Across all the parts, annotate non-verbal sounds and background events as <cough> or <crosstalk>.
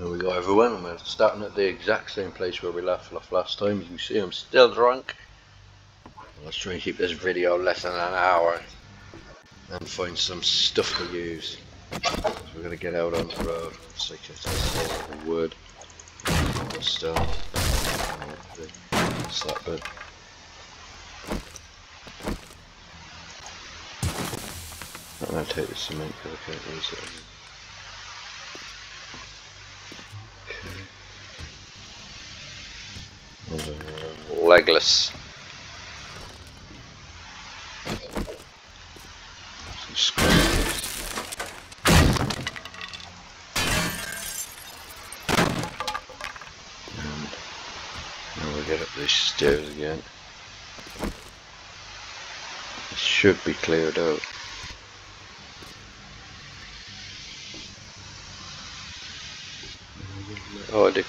There we go everyone, we're starting at the exact same place where we left off last time. You see I'm still drunk. Let's try and keep this video less than an hour and find some stuff to use. So we're gonna get out on the road. It's like it's wood, stone, that bit. I'm gonna take the cement because I can't use it. Now we get up these stairs again. It should be cleared out. Oh, I did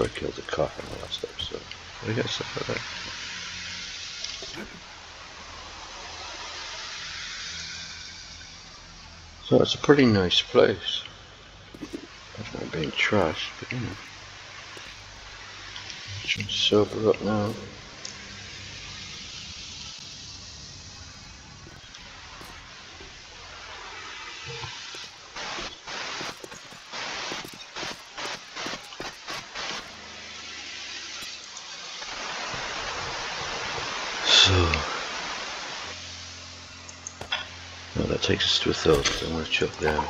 where I killed the in the last episode. We got stuff like that. So it's a pretty nice place. It's not being trashed, but you know. To sober up now. So, well, that takes us to a third, that I'm going to chop down.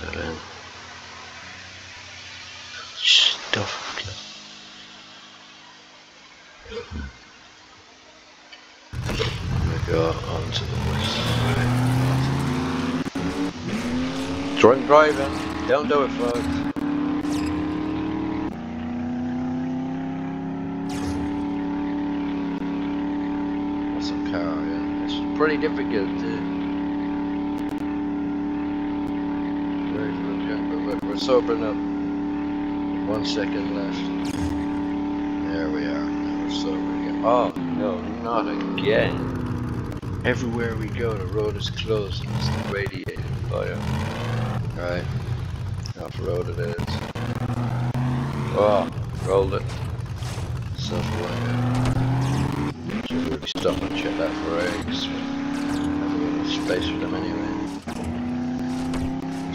That in. Stuff. To go on to the west side. Drunk driving, don't do it folks. some car, yeah. It's pretty difficult to we're, sobering up. One second left. There we are. We're sobering again. Oh no, not again. Everywhere we go, the road is closed and it's radiated fire. Right. Off road it is. Oh, rolled it. Self-aware should stop and check that for eggs. Enough space for them anyway.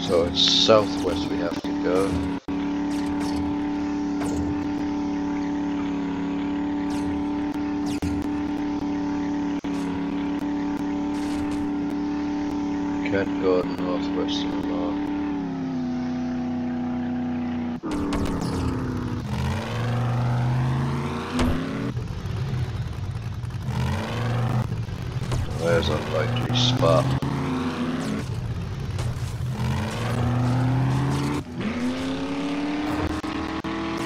So it's southwest we have to go. Can't go northwest anymore. There's a spot.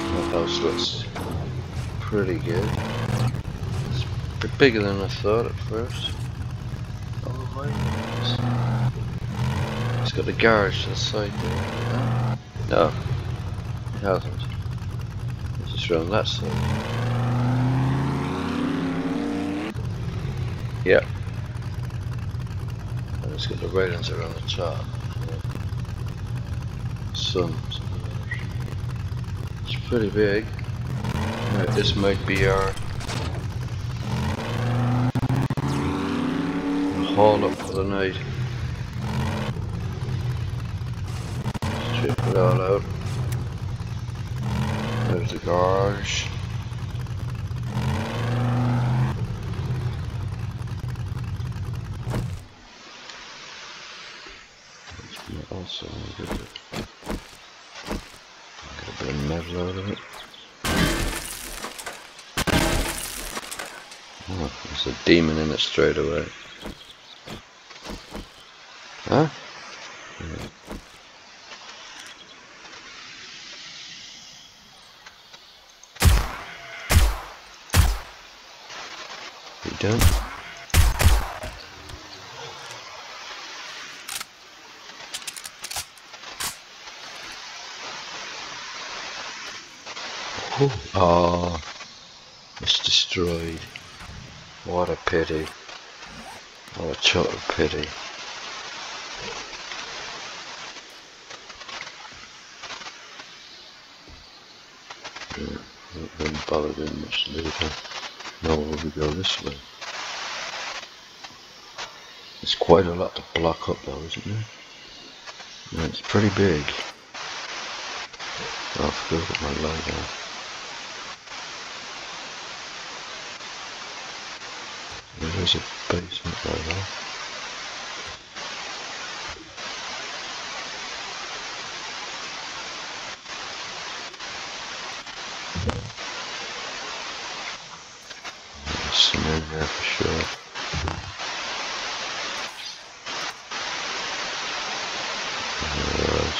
The house looks pretty good. It's bigger than I thought at first. Oh my goodness. It's got a garage to the side there. No, it hasn't. It's just around that side. Yeah. It's got the railings around the top. Sun. It's pretty big. Right, this might be our haul up for the night. Check it all out. There's the garage. also get a, get a bit of metal out of it. Oh, there's a demon in it straight away. Huh? Yeah. You done? Oh, it's destroyed. What a pity. What a total pity. Hmm, yeah, not bother doing much later. Now we go this way. There's quite a lot to block up though, isn't there? Yeah, it's pretty big. Oh, I forgot my light. There's a basement right there. There's some in there for sure. There was.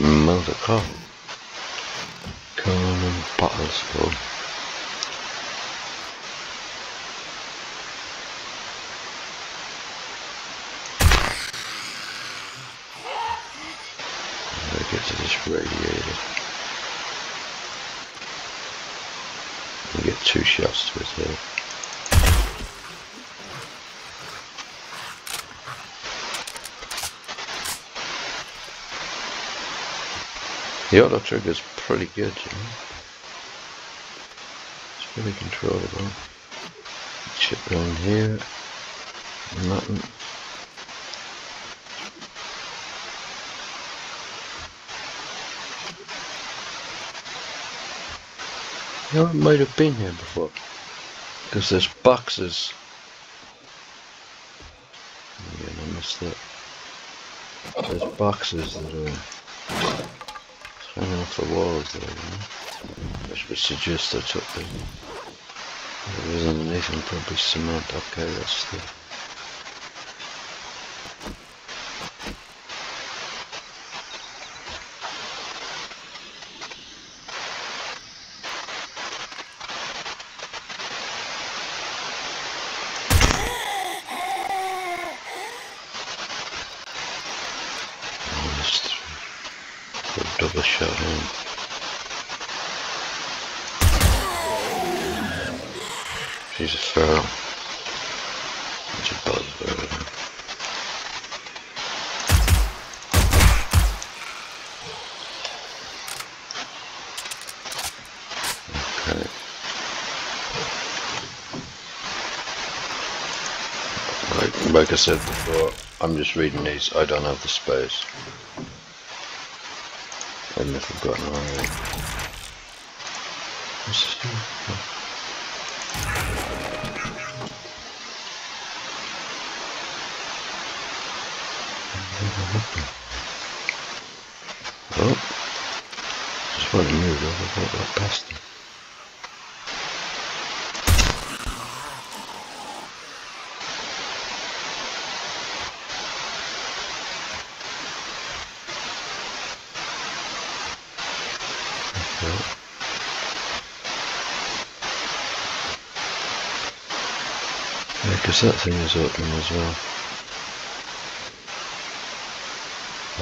Melt a car. Corn and bottles full. Gotta get to this radiator. You get two shots to his head. The auto trigger's pretty good, you know. It's pretty controllable. Chip down here. Nothing. You know, it might have been here before. Because there's boxes. Again, I missed that. There's boxes that are hanging off the walls there, know. Which would suggest I took them. It was underneath them, probably cement. Okay, that's the. Oh, that's the the double shot in. She's a feral. It's a buzzbird. Okay. Like, like I said before, I'm just reading these. I don't have the space. I if I've gotten already. What's? Oh, just want to move over walk right past them. That thing is open as well.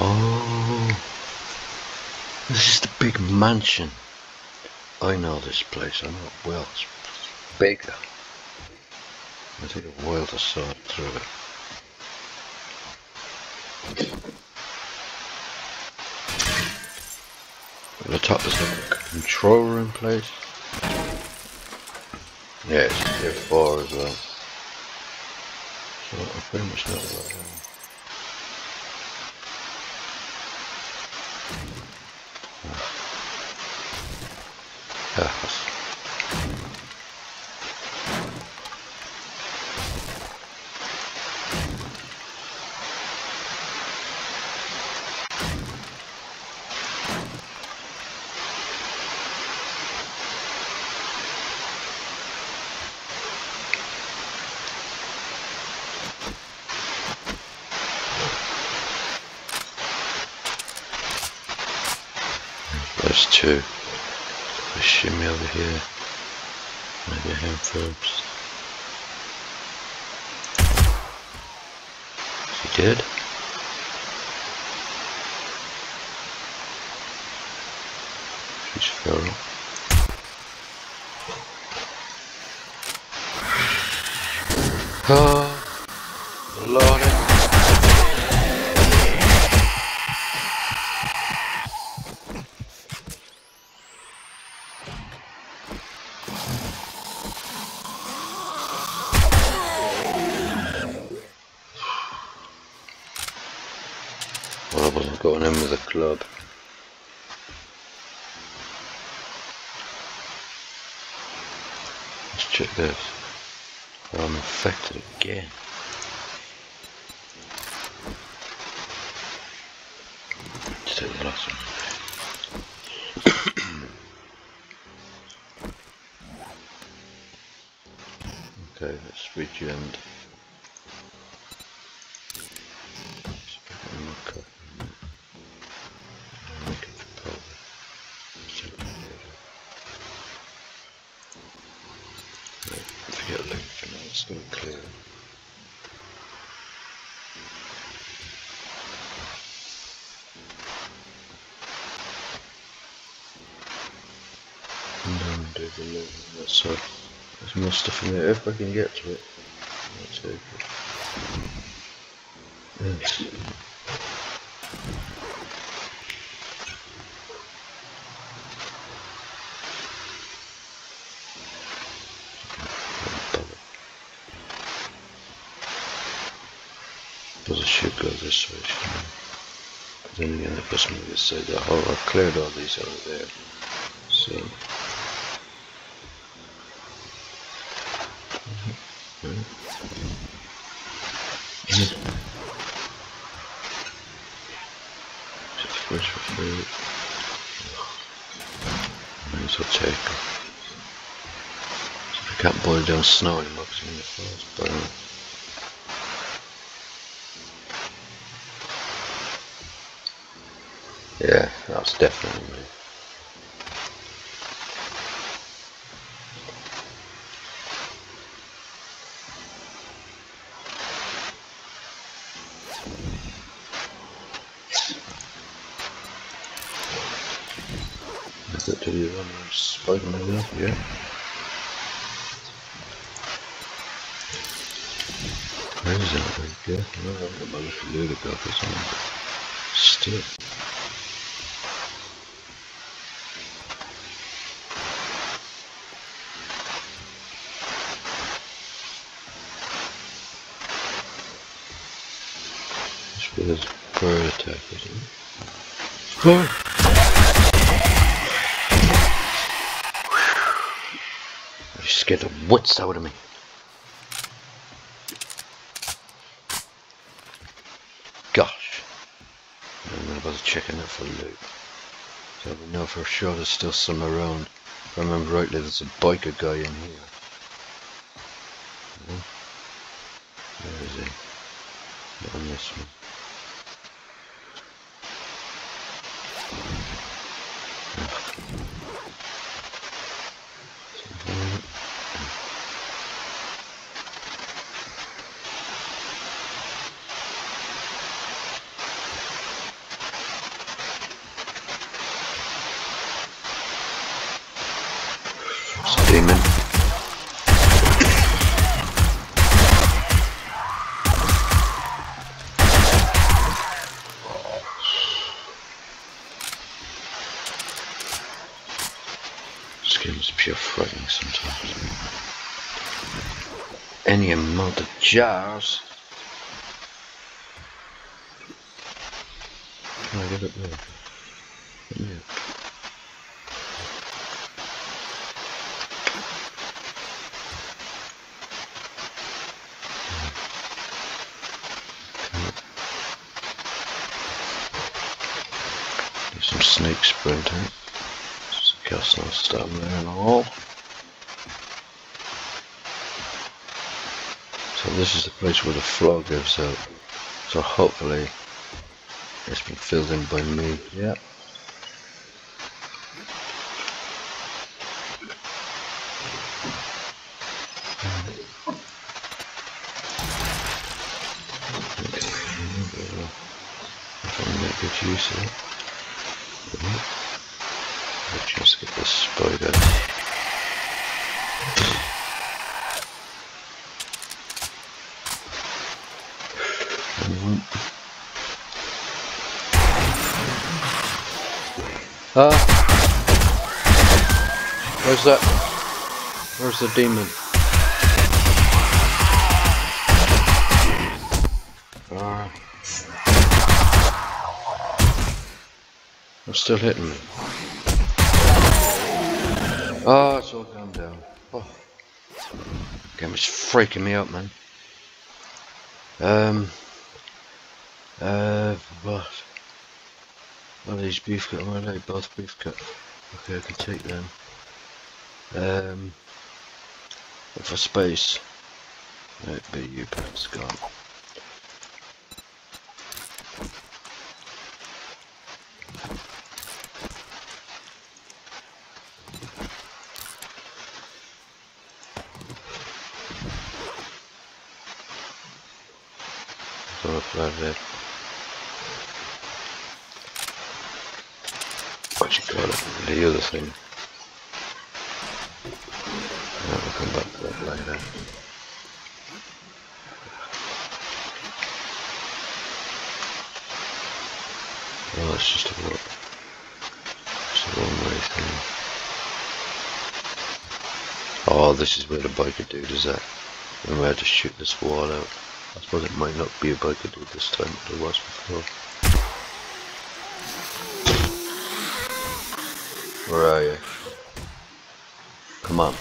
Oh, this is the big mansion. I know this place. I know it well. It's bigger. I take a while to sort through it. At the top is the control room place. Yeah, it's tier 4 as well. Pretty much know what I There's two. A shimmy over here. Maybe a first. Is he dead? She's feral. Oh, Lordy. Well, I wasn't going in with a club. Let's check this. Oh, I'm infected again. Let's take the last one. okay, let's regen. Let's put it in my cup. Make it for powder. Let's take it later. Right, Forget link for now, it's gonna clear. And then do the link. So there's stuff in there if I can get to it. Let's take it. Yes. Because I should go this way? Then again, puts me this side. Oh, I've cleared all these of there. So. Just fresh for food. Well take it. I can't boil down snow anymore because I'm in the forest burning. Uh, yeah, that's definitely me. Is that to you? I'm Spider-Man now? Yeah. Where is that? Right there? No, I've got my little Luda goggles on. Still. This was bird attack, isn't it? Out of me. Gosh. I'm gonna bother checking it for loot. So we know for sure there's still some around. If I remember rightly, there's a biker guy in here. No? Where is he? Not on this one. Ugh. Demon. This game is pure frightening sometimes. Any amount of jars. place where the floor gives out. So hopefully it's been filled in by me. Yeah. Good use of it. Let's just get the spider. Ah! Where's that? Where's the demon? Ah. I'm still hitting me. Oh, it's all gone down. Oh. Game is freaking me out, man. Um. Uh, what? One of these beef cut, I like both beef cut. Okay, I can take them. Um, for space, it'd be you, but it's gone. So, flat red. what you call it, the other thing. Yeah, we'll come back to that later. Oh, it's just a walk. Just a one-way thing. Oh, this is where the biker dude is at. And we had to shoot this wall out. I suppose it might not be a biker dude this time, but it was before. Where are you? Come on.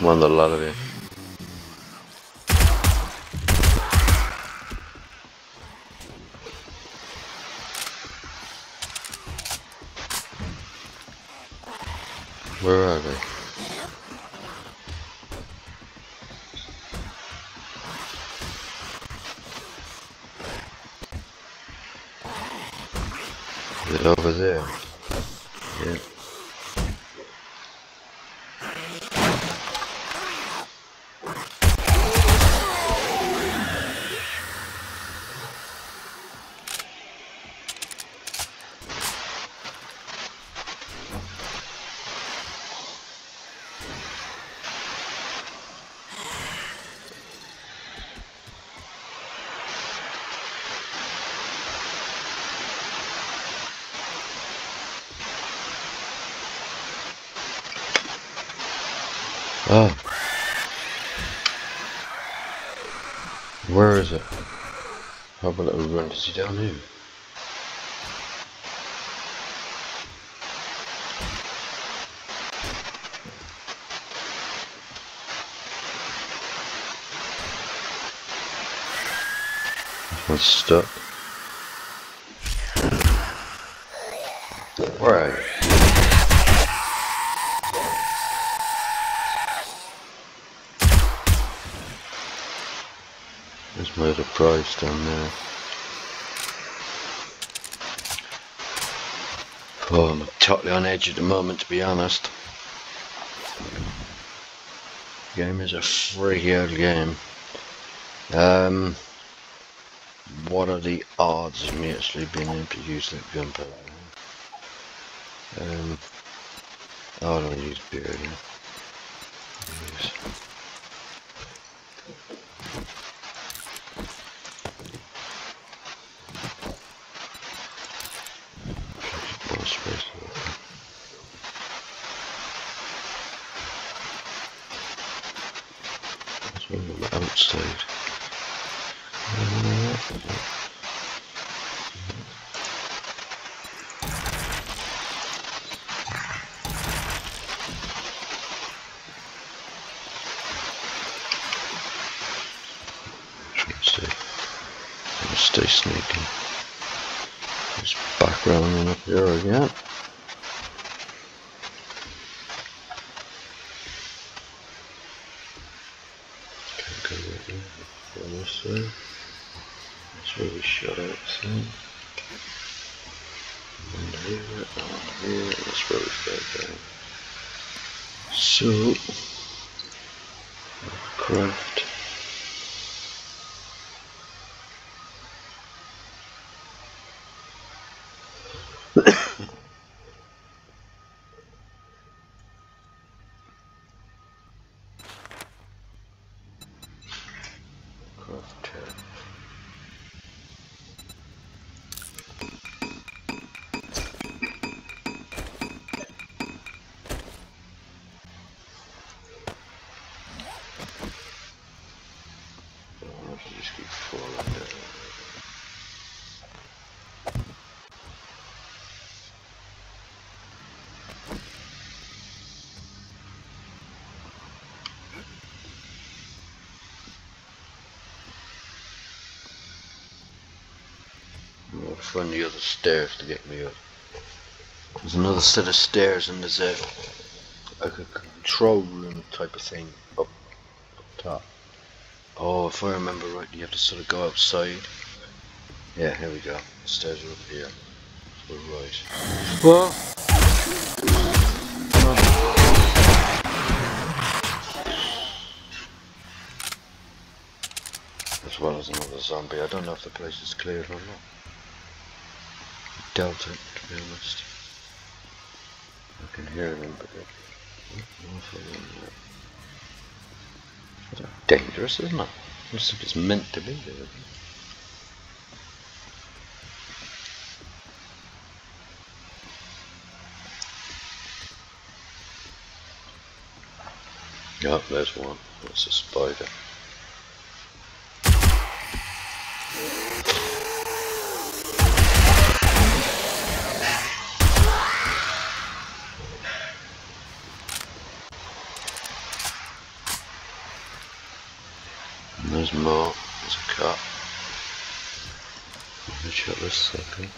One, a lot of you. Where are they? Is it over there? Yeah. Oh. Where is it? How to see down? This one's stuck. Where are you? There's my prize down there. Oh, I'm totally on edge at the moment, to be honest. Game is a freaky old game. Um, what are the odds of me actually being able to use that gunpowder? Um, oh, I don't use beer. Yeah. Use. More space. That's one on the outside. Try and stay, try and stay sneaky. Just back round up here again. Can't go right there. Go on this side. That's where we shut out the thing. And here, So, craft find the other stairs to get me up. There's another set of stairs and there's Z. Like a control room type of thing up, up top. Oh, if I remember right, you have to sort of go outside. Yeah, here we go. The stairs are up here. We're right. Whoa! As well as another zombie. I don't know if the place is cleared or not. Doubt to be honest. I can hear them, but they're dangerous, isn't it? Looks like it's meant to be there. Oh, there's one. That's a spider. Check this second.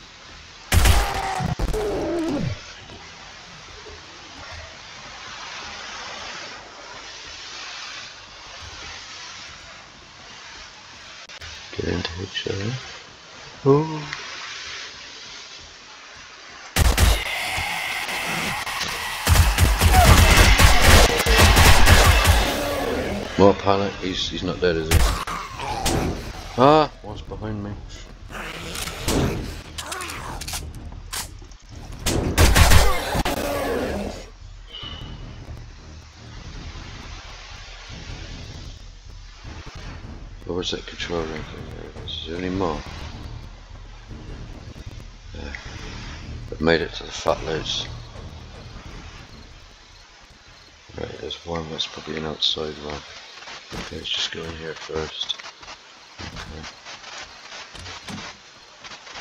Get into each other. Oh. More panic. He's he's not dead, is he? Ah, one's behind me. Where's that control room thing? Is there any more? Yeah. I've made it to the fat loads. Right, there's one that's probably an outside one. Okay, let's just go in here first. Okay.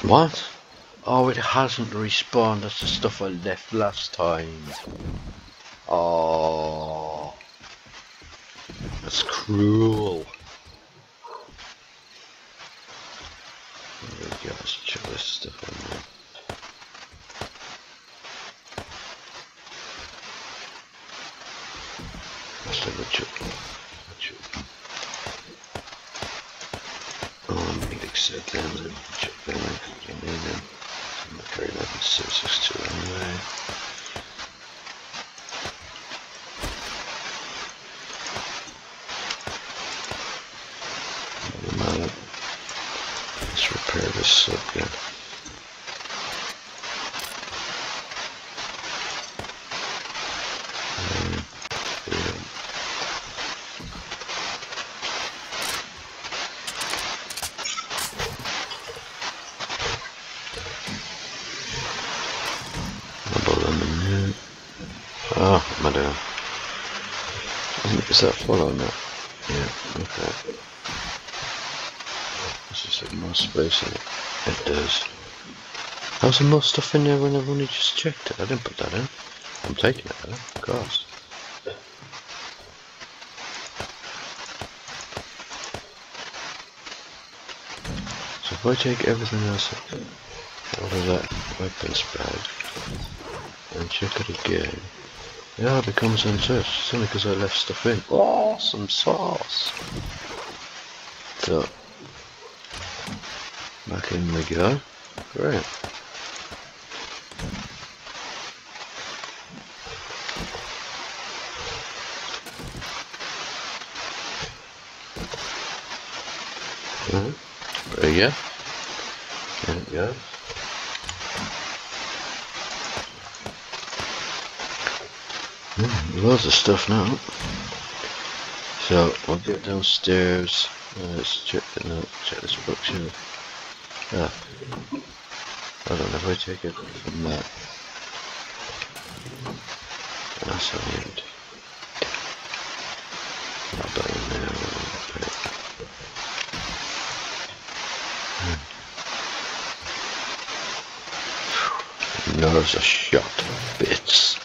What? Oh, it hasn't respawned. That's the stuff I left last time. Oh. That's cruel. There we go, let's check this stuff on there. Let's have a check. A check. Oh, I need to accept them. Let me check them. I can name them. I'm not carrying that in 662 anyway. Doesn't matter. Let's repair this subject. Um, yeah. Double. Oh, what am I doing? Isn't- Is that full or? Yeah, okay. This is like more space in it. Does. How's there more stuff in there when I've only just checked it? I didn't put that in. I'm taking it, though, of course. So if I take everything else out of that weapons bag and check it again, yeah, it becomes untouched. It's only because I left stuff in. Awesome sauce! So, back in we go. Great. There you go. There it goes. Mm, loads of stuff now. So I'll get downstairs. Uh, let's check, no, check this box here. I don't know if I take it from that. That's the end. Not that in there. Okay. Nerves are shot bits.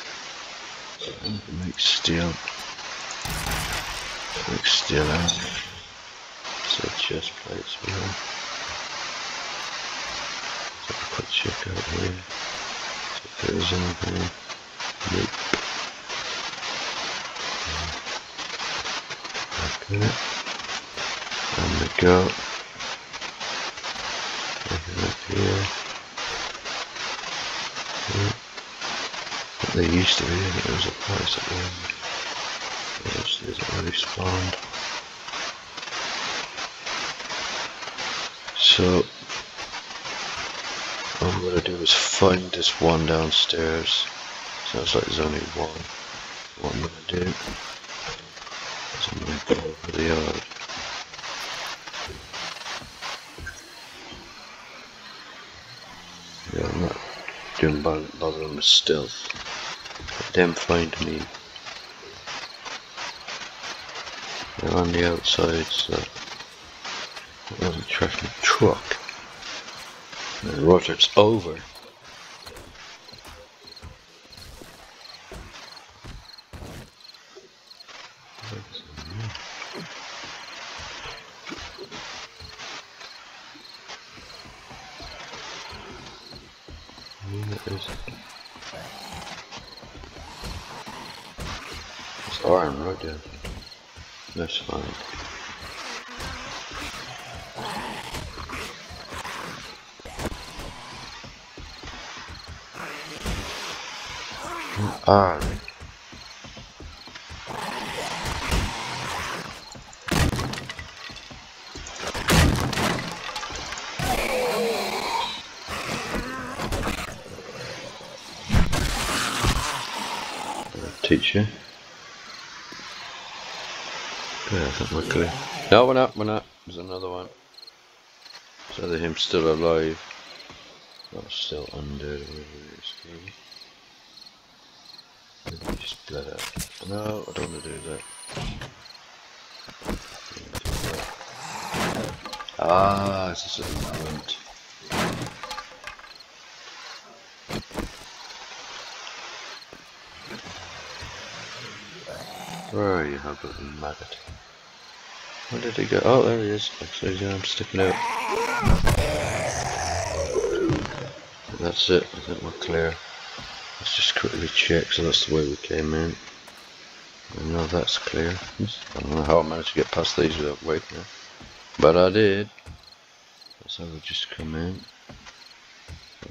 Make steel. Make steel out. So chest plates behind. So a quick check out here. If there's anything. Nope. Okay. On the go. Nothing up here. But they used to be, I think there was a place at the end. It isn't really spawned. So, I'm gonna do is find this one downstairs. Sounds like there's only one. What I'm gonna do is I'm gonna go over the yard. Yeah, I'm not doing bother bothering with stealth. Let them find me. They're on the outside, so wasn't tracking truck. The rotor's over. It's iron right there. That's fine. Ah. Teacher. Yeah, I think we're clear. No, we're not, we're not. There's another one. So the him still alive. Not still undead, whatever it is. Maybe just. No, I don't want to do that. Ah, it's a movement. Where are you, Hubbard and Maggot? Where did he go? Oh, there he is. Actually, I'm sticking out. That's it. I think we're clear. Let's just quickly check. So that's the way we came in. I know that's clear. I don't know how I managed to get past these without waking up. But I did. How we just come in.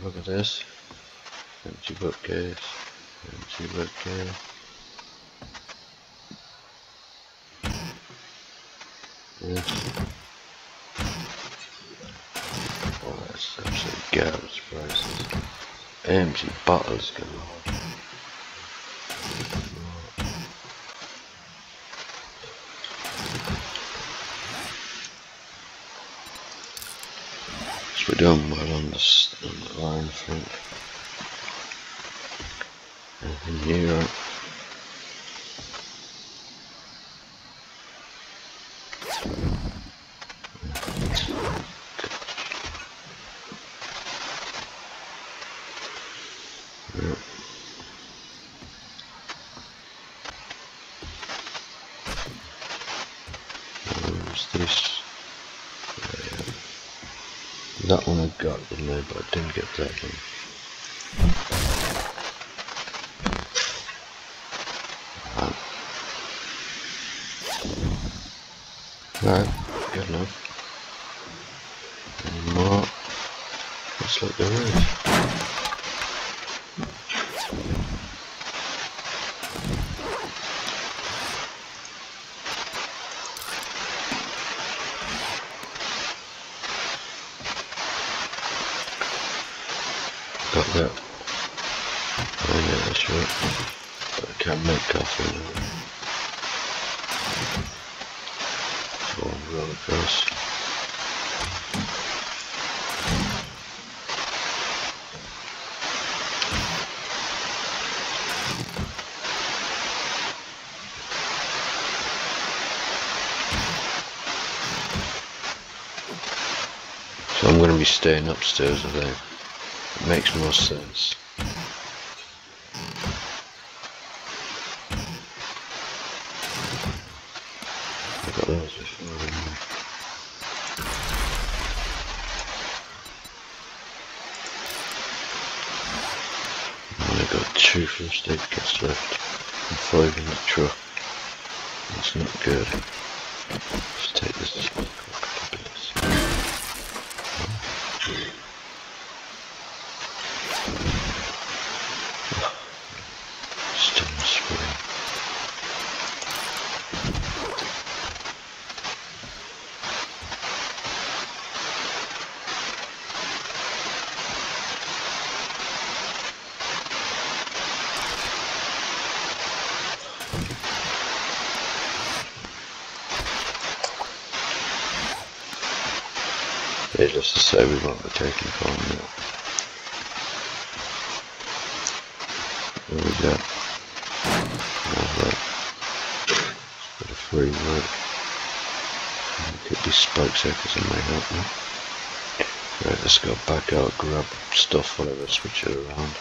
Look at this. Empty bookcase. Empty bookcase. Yeah. That's absolutely garbage prices. Empty bottles galore. So we're doing well on the, on the line. And here this? That one I got, didn't get that one. Right, good enough. Any more? Looks like there is. Got that. Oh yeah, that's right. But I can't make coffee now. So I'll roll across. So I'm going to be staying upstairs, I think. Makes more sense. I got those before. got two aid kits left and five in the truck. That's not good. Let's take this back a couple bits. Still spring. Needless to say, we won't be taking time now. There we go. Alright. Got a free word. Get these out because it may help me. Right, let's go back out, grab stuff, whatever, switch it around.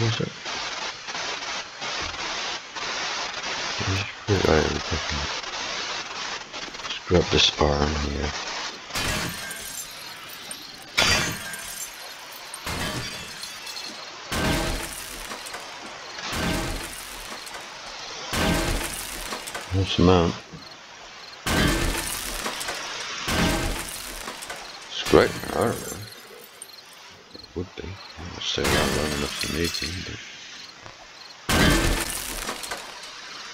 Was it? Just right in. Let's grab this arm here. The mount? It's great, alright. Would be. I'll stay around long enough to need them,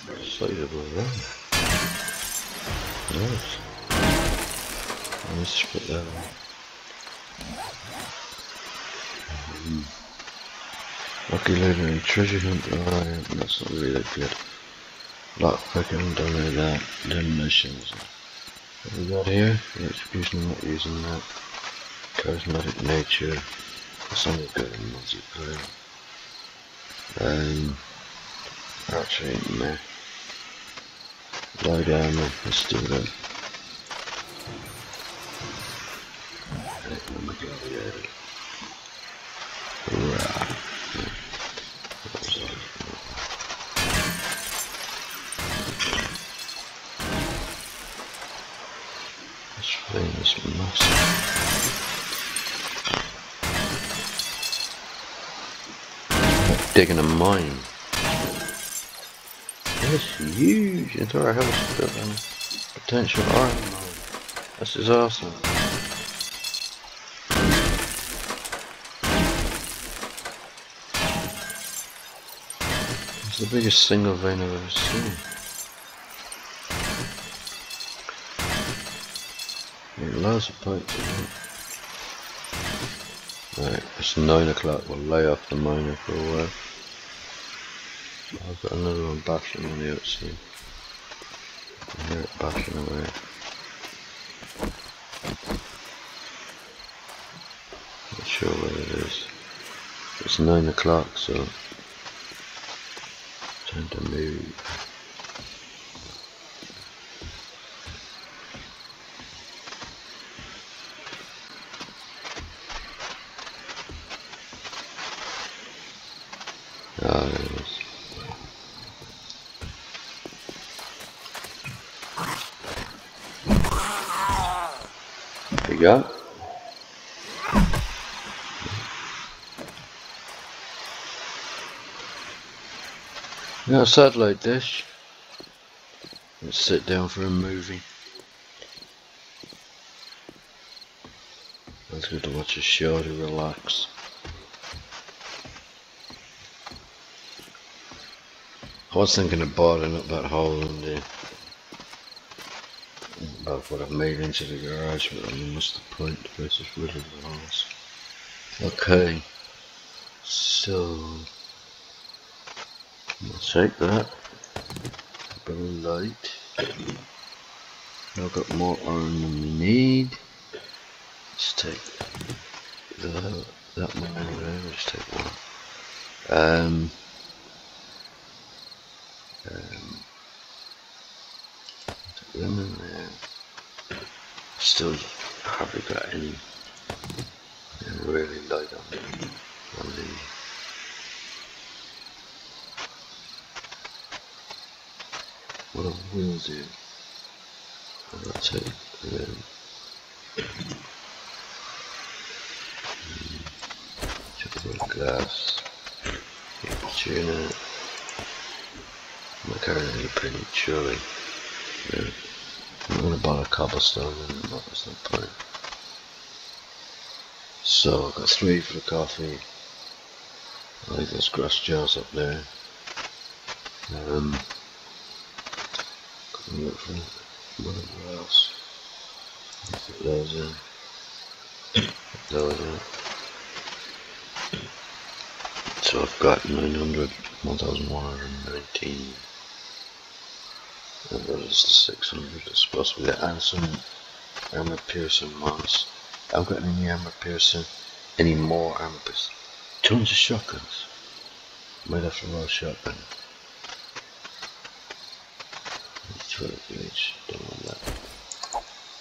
but suitable around. Nice. Let's put that on. Hmm. Lucky Looter and Treasure Hunt, oh yeah, that's not really that good. Lockpicking, don't know that. Demolitions. What we got here? Execution, not using that. Charismatic nature. That's only good in multiplayer. Um, actually, no. Light armor, let's do that. Thing is massive. Digging a mine. That's huge. Entire house of um, potential iron mine. This is awesome. It's the biggest single vein I've ever seen. It. Right, it's nine o'clock. We'll lay off the miner for a while. I've got another one bashing on the outside. I hear it bashing away. Not sure where it is. It's nine o'clock, so time to move. Ah, there it is. There you go. A satellite dish. Let's sit down for a movie. That's good to watch a show to relax. I was thinking of boarding up that hole in the uh, above what I've made into the garage, but I mean, what's the point? Rid of the holes. Okay, so I'll take that. Of light. I've got more iron than we need. Let's take the, that one there. Let's take one. Um, um, put them in there. Still haven't got any really light on, on the what I will do I'll take um, chocolate glass tuna currently pretty chilly yeah. I'm gonna buy a cobblestone and that's no point so I've got three for the coffee. I like those grass jars up there. Um, whatever else those in those in so I've got 900 1119 and what is the 600 it's supposed to be the Anson armor piercing ones I haven't got any armor piercing any more armor piercing tons of shotguns. Might have to roll a shotgun 12 gauge don't want that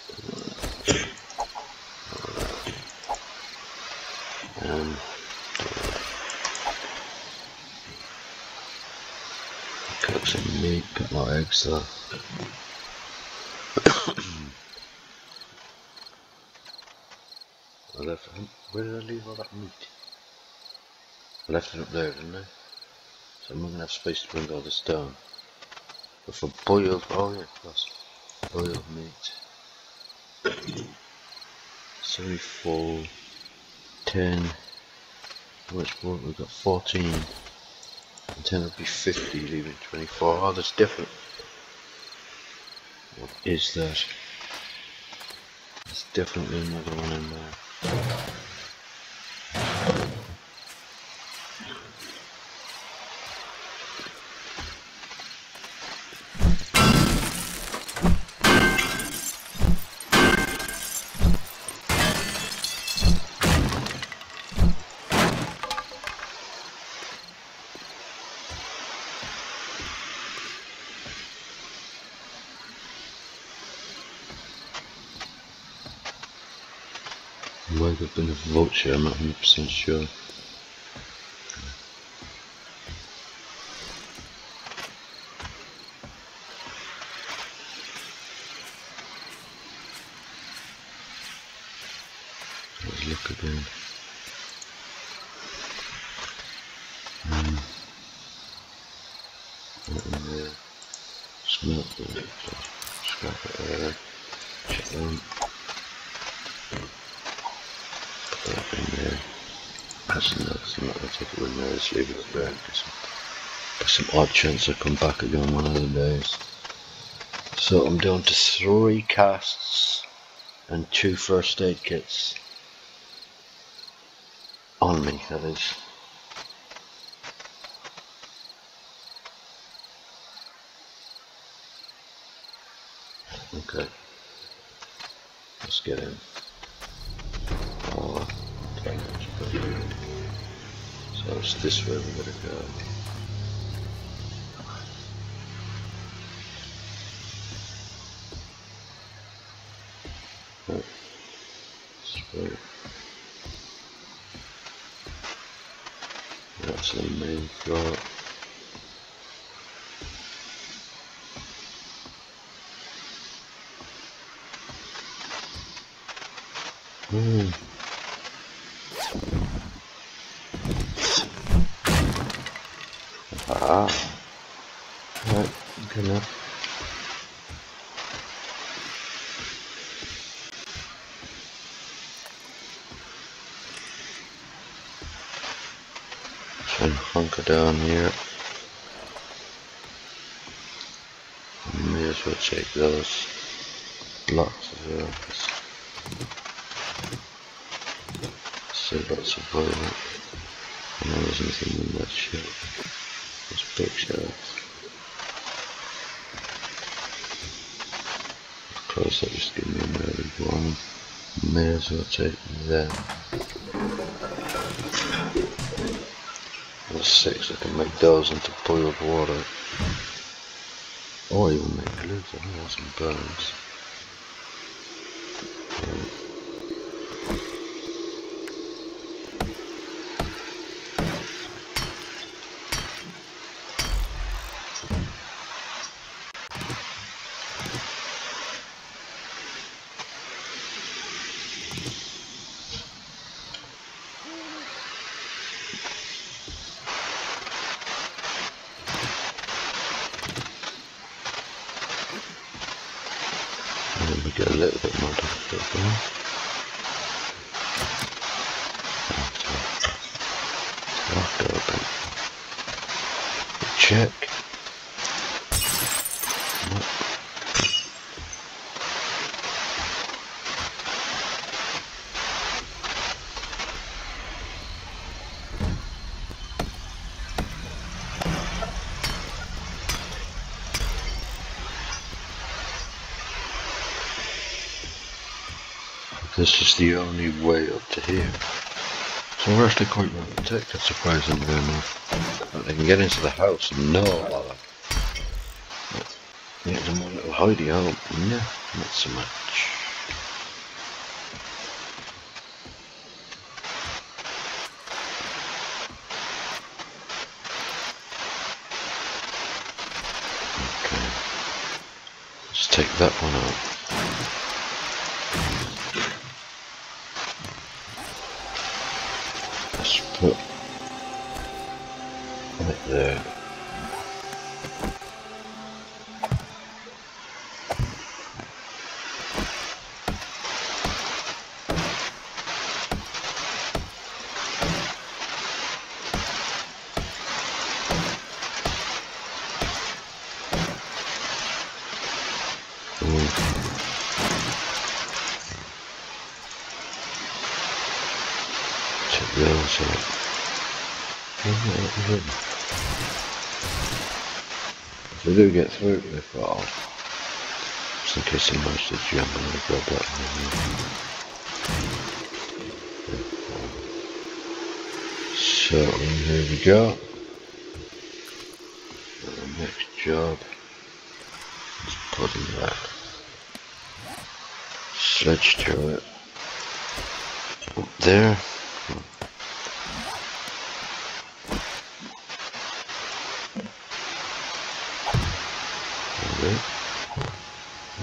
don't want that don't want that um cook some meat, got my eggs there. <coughs> I left where did I leave all that meat? I left it up there, didn't I? So I'm not gonna have space to bring all this down. But for boiled, oh yeah, plus boiled meat. Sorry, full, 10, which more? We've got 14. And 10 would be 50, leaving 24. Oh, that's different. What is that? There's definitely another one in there. Vulture, I'm not 100% sure. Let's look again. Um, nothing there. Scrap it. Check them. Put that in there. That's enough. I'm not going to take it in there. Just leave it there. There's some, there's some odd chance I'll come back again one of the days. So I'm down to three casts and two first aid kits. On me, that is. Okay. Let's get in. Oh, okay, let's go. So it's this way we gotta go. Right. Straight. That's the main floor. Hmm. Ah. Right, good enough. Try and hunker down here. may as well check those blocks as well. Still got some boiler. And there was anything in that shelf. Those bookshelves. Close that just give me another one. May as well take them. Six, I can make those into boiled water. Or even make glue, I have some bones. we get a little bit more difficult there. Locked open. Check. This is the only way up to here. So we're actually quite well protected, surprisingly enough. But they can get into the house and about it. Yeah, there's one little hidey hole. Yeah, not so much. Okay. Let's take that one out. It get through it, we've got uh, just in case he managed to jump, I'm going to grab that So here we go. The next job is putting that sledge turret up there. Right.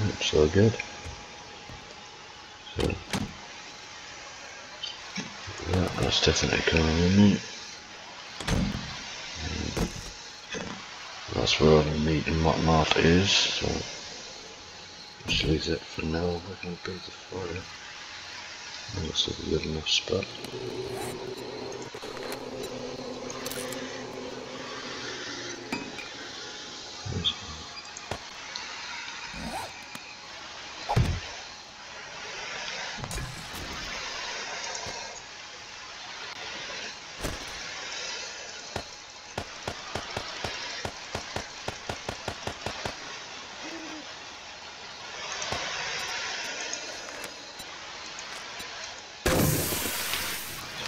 That's all good. So that, that's definitely coming in. That's where all the meat and whatnot is, so just leave that for now. We're to build the fire. Looks like a good enough spot.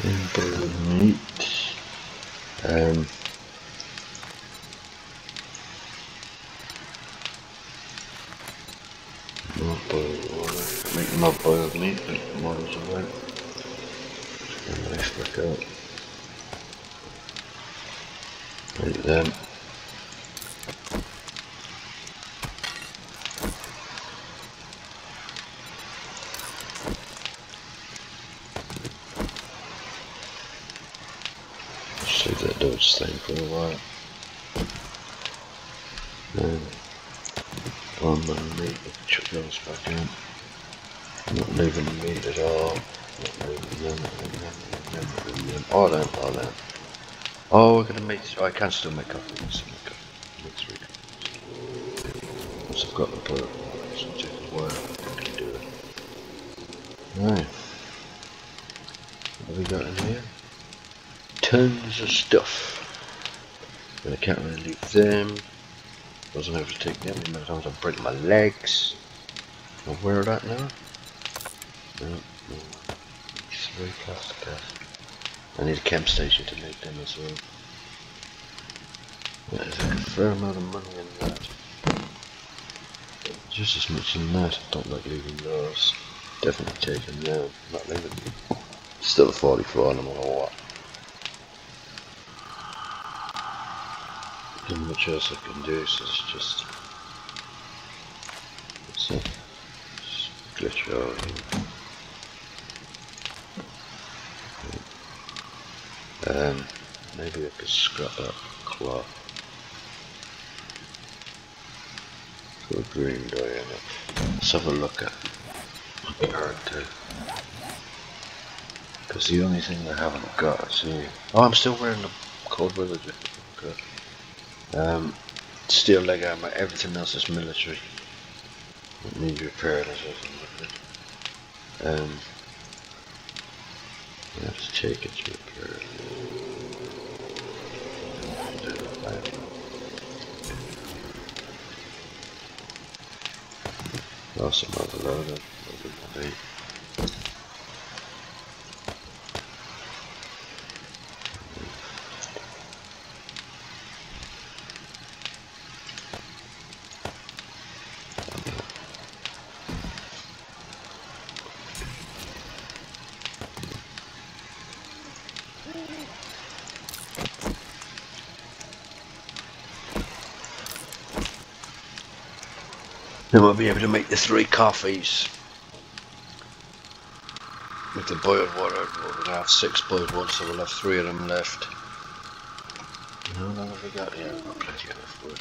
simple meat um, not boiled water make not boiled meat but models of it a nice look out like that Save thing for a while. Then, one man meat, chuck those back in. Not leaving the meat at all. Not leaving them, them, them, them, them. All them, all them. Oh, we're gonna make, oh, I can still make coffee. Make coffee. Let's make coffee. Once I've got the boat, it's to take a while to do it. Right. What have we got in here? Tons of stuff. I can't really leave them. Doesn't have to take them. Sometimes I break my legs. I'll wear that now. No, no. Three gas. I need a camp station to make them as well. That is a fair amount of money in that. Just as much in that. I don't like leaving those. Definitely taking them. Not leaving. Still a 44 no matter what. Not much else I can do, so it's just. Over here. Um, maybe I could scrap that cloth. Put a green dye in it. Let's have a look at my too. Because the only thing I haven't got is. Oh, I'm still wearing the cold weather jacket. Okay. Um, steel leg armor, everything else is military. It needs repaired or something like that. Um, let's take it to repair. Lost some overloaded. Loaded Then we'll be able to make the three coffees. With the boiled water, we'll have six boiled ones, so we'll have three of them left. How long have we got here? Got plenty enough wood.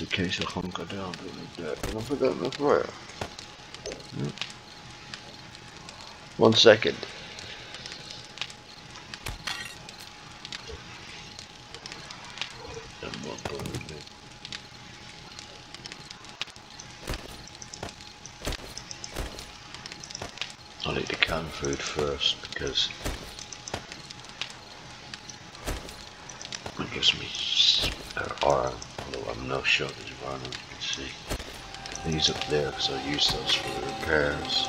It's a case of hunker down, like that. And I've got enough wire. Mm. One second. I'll eat the canned food first because it gives me iron, although Shortage of iron, you can see. These up there because I use those for the repairs.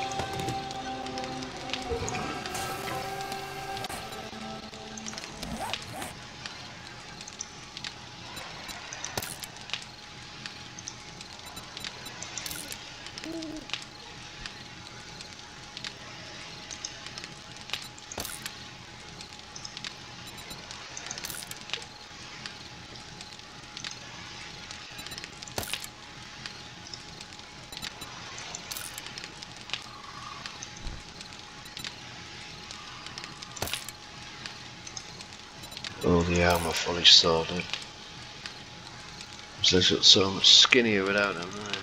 Fully sorted. Eh? So it's so much skinnier without them. Eh?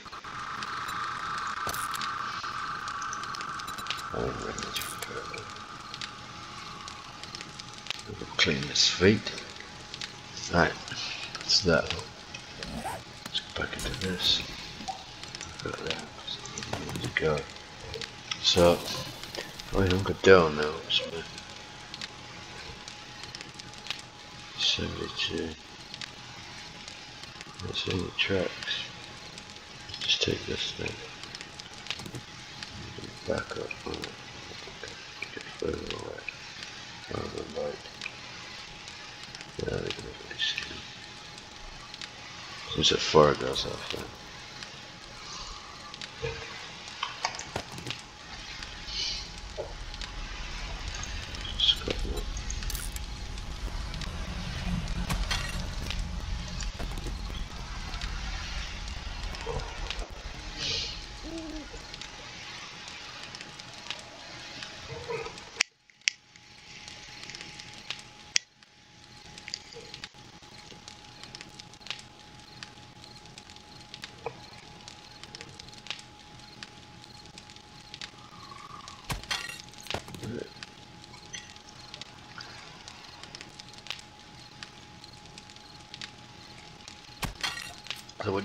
We'll clean his feet. Right, that's that. Let's go back into this. Got that. There we go. So, I don't go down now. It's my 72. Let's see the tracks. Just take this thing. Back up on it. Get further away. Out of the light. Yeah, they can see. Since it far goes off.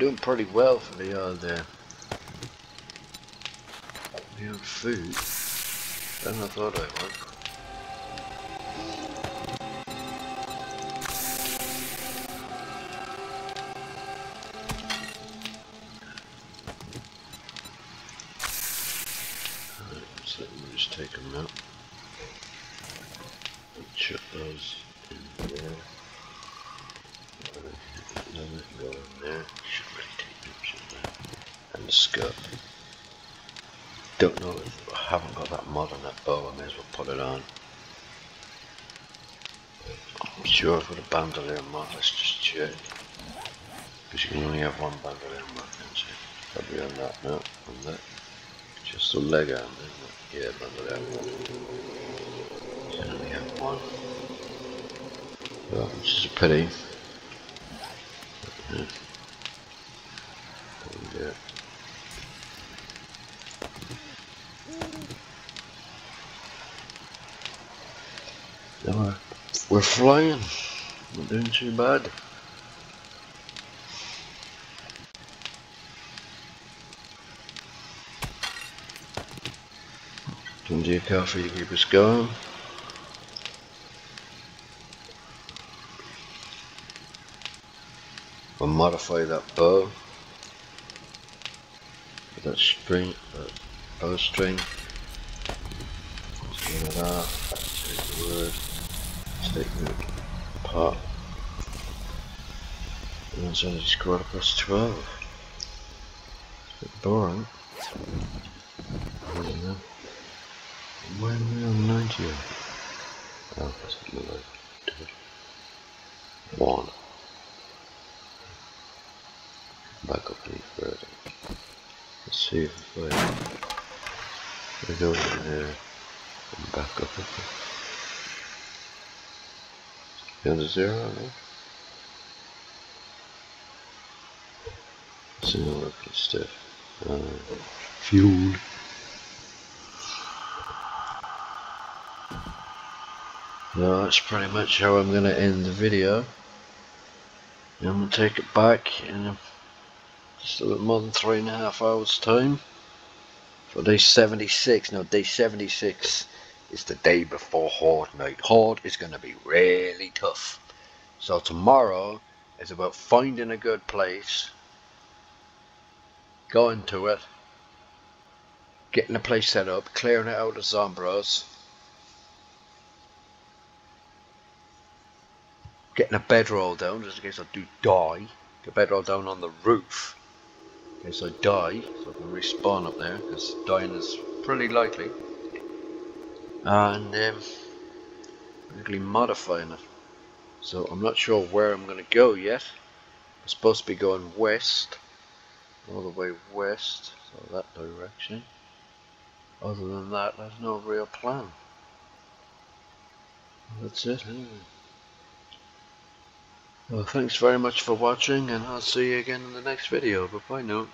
Doing pretty well for the old, uh, the old food. Than I thought I would. Don't know if I haven't got that mod on that bow, I may as well put it on. I'm sure got a bandolier mod, let's just check. Because you can only have one bandolier mod, can't you? Probably on that, no, on that. Just a leg arm, isn't it? Yeah, bandolier mod. You can only have one. Well, which is a pity. Yeah. Yeah, we're, we're flying. Not doing too bad. Plenty of coffee to keep us going. We'll modify that bow. That string, that bow string. Take it off. Take it apart. And then suddenly just go across 12. It's a bit boring. I don't know. When are we on 90? Oh, that's a little One. Back up any further. Let's see if I, I go in there and back up a bit. Down to zero working stuff. Uh, fuel. No, that's pretty much how I'm going to end the video. I'm going to take it back in just a little more than three and a half hours time for day 76. Now day 76 is the day before Horde night. Horde is going to be really tough. So tomorrow is about finding a good place, going to it, getting the place set up, clearing it out of Zombros, getting a bedroll down just in case I do die. Get a bedroll down on the roof in case I die, so I can respawn up there because dying is pretty likely. And um, basically modifying it. So I'm not sure where I'm going to go yet. I'm supposed to be going west, all the way west, so that direction. Other than that, there's no real plan. That's it. Well, thanks very much for watching, and I'll see you again in the next video. Bye bye now.